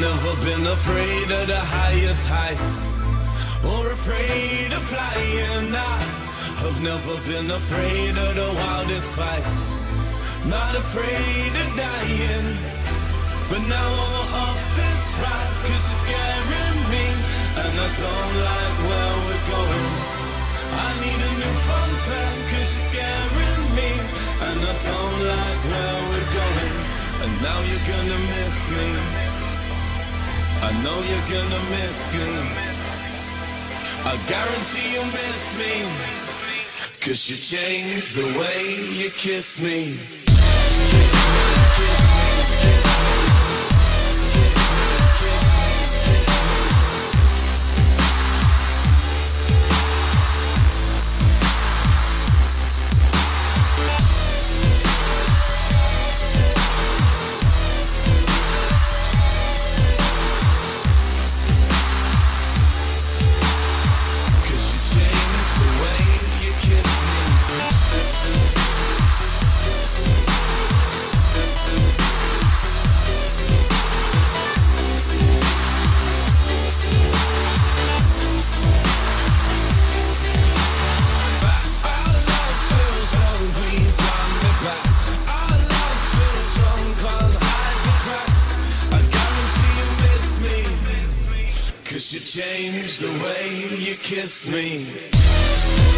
never been afraid of the highest heights or afraid of flying. Nah, I've never been afraid of the wildest fights. Not afraid of dying. But now I'm off this ride, cause you're scaring me. And I don't like where we're going. I need a new fun fact, cause you're scaring me. And I don't like where we're going. And now you're gonna miss me. I know you're gonna miss me. I guarantee you'll miss me. Cause you changed the way you kiss me. Cause you changed the way you kiss me.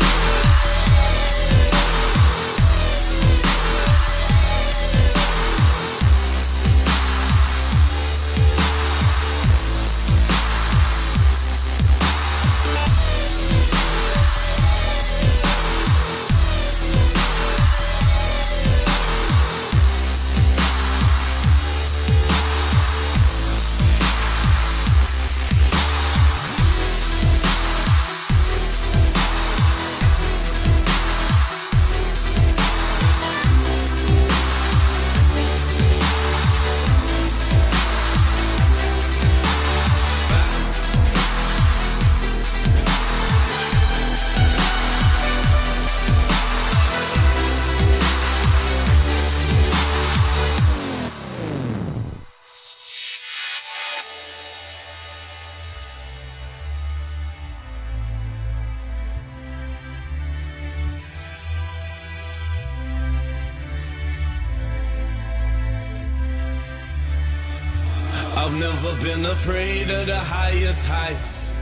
I've never been afraid of the highest heights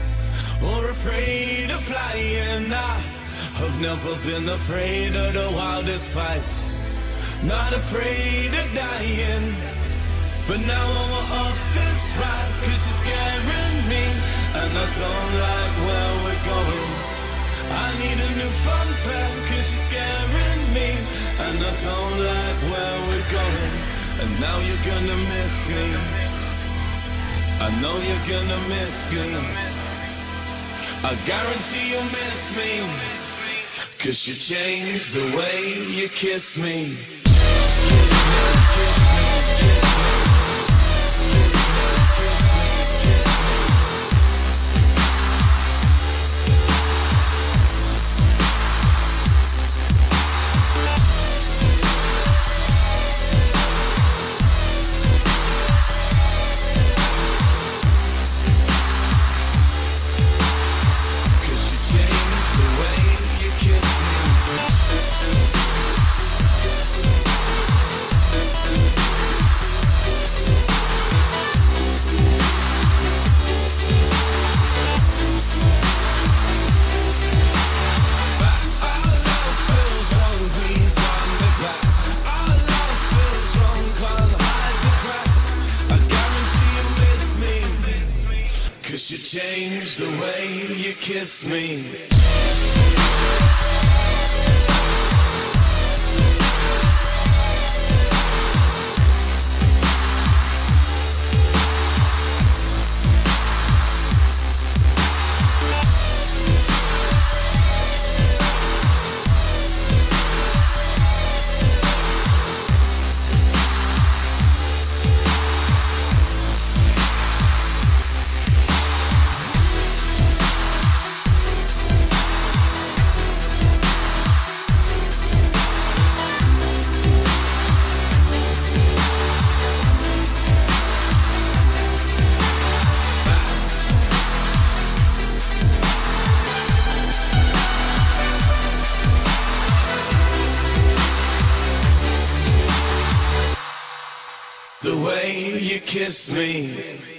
or afraid of flying. Nah, I've never been afraid of the wildest fights. Not afraid of dying. But now I'm off this ride cause you're scaring me. And I don't like where we're going. I need a new fun fact cause you're scaring me. And I don't like where we're going. And now you're gonna miss me. I know you're gonna miss me. I guarantee you'll miss me. Cause you changed the way you kiss me. Changed the way you kiss me. The way you kiss me